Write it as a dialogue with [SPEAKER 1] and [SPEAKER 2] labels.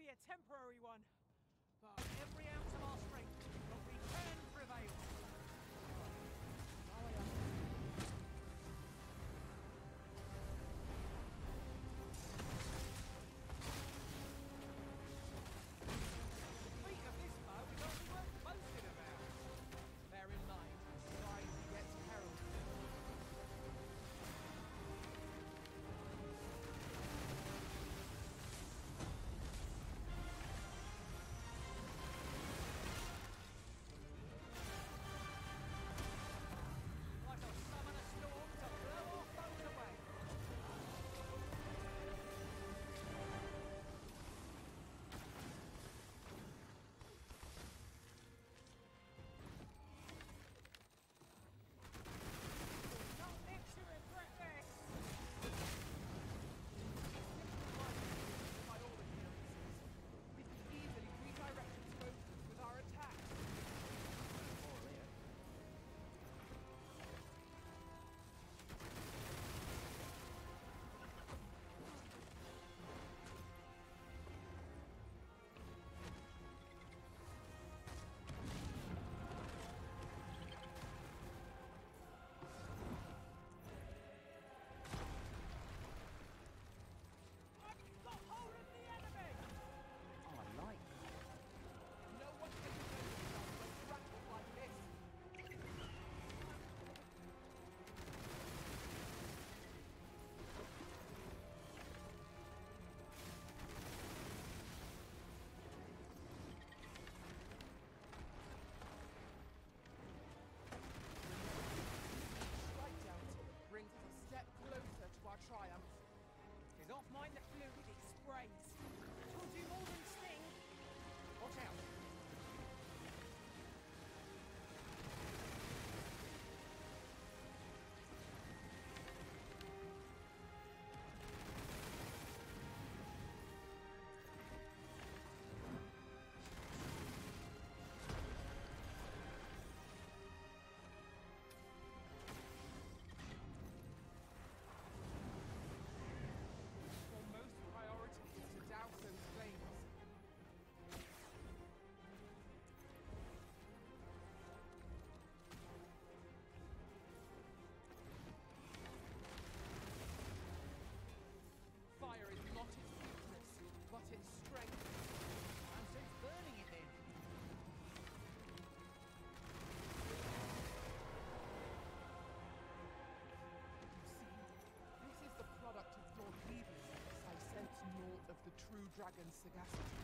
[SPEAKER 1] Be a temporary the
[SPEAKER 2] true dragon's sagacity.